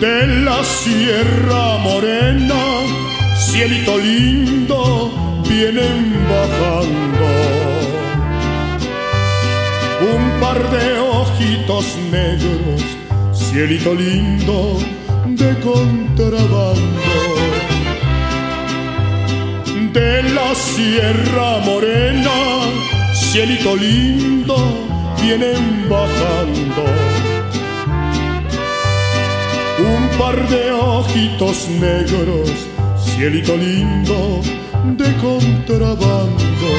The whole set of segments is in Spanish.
de la Sierra Morena, cielito lindo, vienen bajando. Un par de ojitos negros, cielito lindo, de contrabando. De la Sierra Morena, cielito lindo, vienen bajando par de ojitos negros, cielito lindo de contrabando.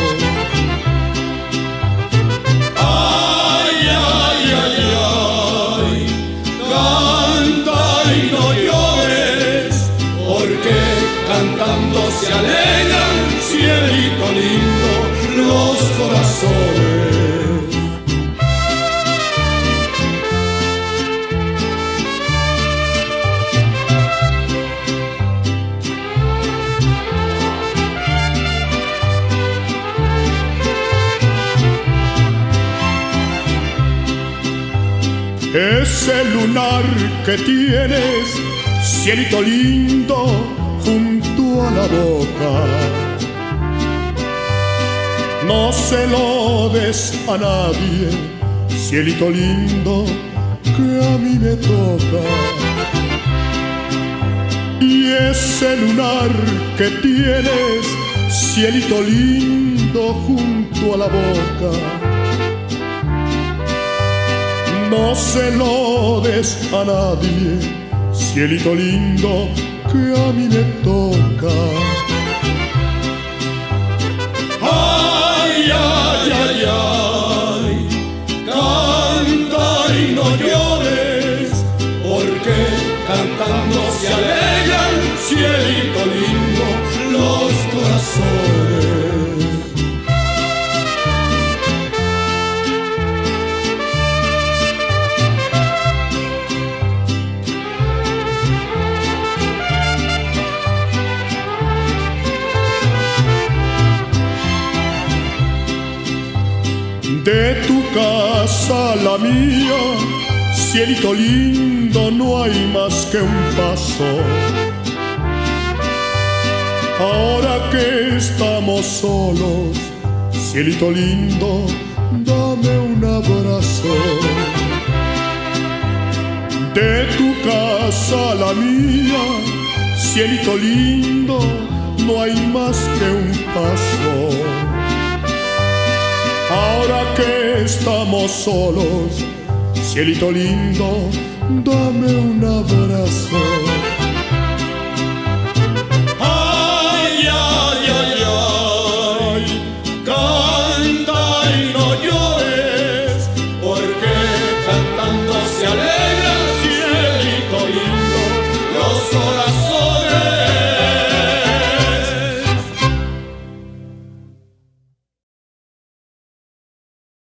Ay, ay, ay, ay, canta y no llores, porque cantando se alegran, cielito lindo, los corazones. Ese lunar que tienes, cielito lindo, junto a la boca. No se lo des a nadie, cielito lindo, que a mí me toca. Y ese lunar que tienes, cielito lindo, junto a la boca no se lo des a nadie, cielito lindo que a mí me toca. De tu casa a la mía, cielito lindo, no hay más que un paso. Ahora que estamos solos, cielito lindo, dame un abrazo. De tu casa a la mía, cielito lindo, no hay más que un paso. Ahora que estamos solos, cielito lindo, dame un abrazo. Ay, ay, ay, ay, canta y no llores, porque cantando se alegran, cielito lindo, los corazones.